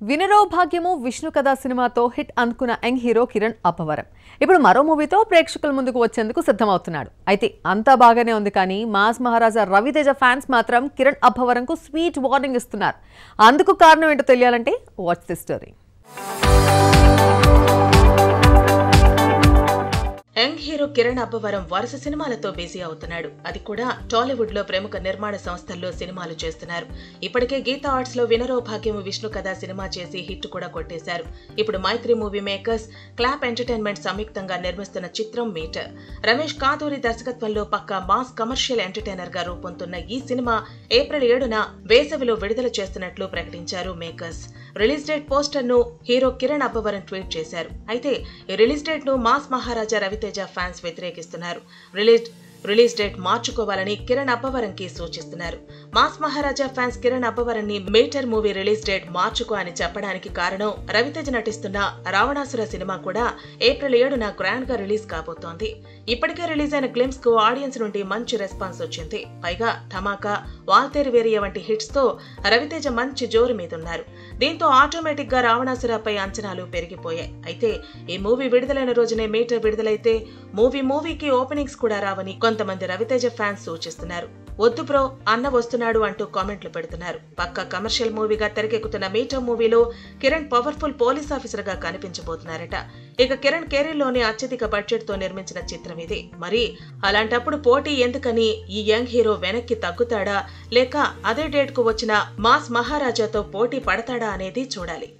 వినరో భాగ్యము విష్ణు కథ సినిమాతో హిట్ అందుకున్న యంగ్ హీరో కిరణ్ అపవరం. ఇప్పుడు మరో మూవీతో ప్రేక్షకుల ముందుకు వచ్చేందుకు సిద్ధమవుతున్నాడు. అయితే అంతా బాగానే ఉంది కానీ మాస్ మహారాజా రవితేజ ఫ్యాన్స్ మాత్రం కిరణ్ అపవరంకు స్వీట్ వార్నింగ్ ఇస్తున్నారు. అందుకు కారణం ఏంటో తెలియాలంటే watch the story. Young hero Kiran Abbavaram వరుస సినిమాలతో బిజీ అవుతున్నాడు. అది కూడా టాలీవుడ్లో ప్రముఖ నిర్మాణ సంస్థల్లో సినిమాలు చేస్తున్నారు. ఇప్పటికే గీతా ఆర్ట్స్లో వినరో భాగ్యము విష్ణు కథ సినిమా చేసి హిట్ కూడా కొట్టేశారు. ఇప్పుడు Mythri Movie Makers Clap Entertainment సంయుక్తంగా నిర్మిస్తున్న చిత్రం మీటర్. రమేష్ కాదూరి దర్శకత్వంలో పక్క మాస్ కమర్షియల్ ఎంటర్టైనర్గా రూపొందుతున్న ఈ సినిమా ఏప్రిల్ ఏడున వేసవిలో విడుదల చేస్తున్నట్లు ప్రకటించారు మేకర్స్. రిలీజ్ డేట్ పోస్టర్ను హీరో కిరణ్ అబ్బవరం ట్వీట్ చేశారు. అయితే రిలీజ్ డేట్ను మాస్ మహారాజా రవితేజ ఫ్యాన్స్ వ్యతిరేకిస్తున్నారు. రిలీజ్ రిలీజ్ డేట్ మార్చుకోవాలని కిరణ్ అబ్బవరంకి సూచిస్తున్నారు. మాస్ మహారాజా ఫ్యాన్స్ కిరణ్ అబ్బవరంని మేటర్ మూవీ రిలీజ్ డేట్ మార్చుకో అని చెప్పడానికి కారణం రవితేజ నటిస్తున్న రావణాసుర సినిమా కూడా ఏప్రిల్ ఏడున గ్రాండ్గా రిలీజ్ కాబోతోంది. ఇప్పటికే రిలీజ్ అయిన గ్లిమ్స్కు ఆడియన్స్ నుండి మంచి రెస్పాన్స్ వచ్చింది. పైగా ధమాకా వాల్తేరు వేరియ వంటి హిట్స్తో రవితేజ మంచి జోరు మీదున్నారు. దీంతో ఆటోమేటిక్గా రావణాసురపై అంచనాలు పెరిగిపోయాయి. అయితే ఈ మూవీ విడుదలైన రోజునే మీటర్ విడుదలైతే మూవీ మూవీకి ఓపెనింగ్స్ కూడా రావని కొంతమంది రవితేజ ఫ్యాన్స్ సూచిస్తున్నారు. వద్దు బ్రో అన్న వస్తున్నాడు అంటూ కామెంట్లు పెడుతున్నారు. పక్క కమర్షియల్ మూవీగా తెరకెక్కుతున్న మీటర్ మూవీలో కిరణ్ పవర్ఫుల్ పోలీస్ ఆఫీసర్గా కనిపించబోతున్నారట. ఇక కిరణ్ కెరీర్లోని అత్యధిక బడ్జెట్తో నిర్మించిన చిత్రం ఇది. మరి అలాంటప్పుడు పోటీ ఎందుకని ఈ యంగ్ హీరో వెనక్కి తగ్గుతాడా? లేక అదే డేట్కు వచ్చిన మాస్ మహారాజాతో పోటీ పడతాడా అనేది చూడాలి.